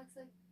toxic.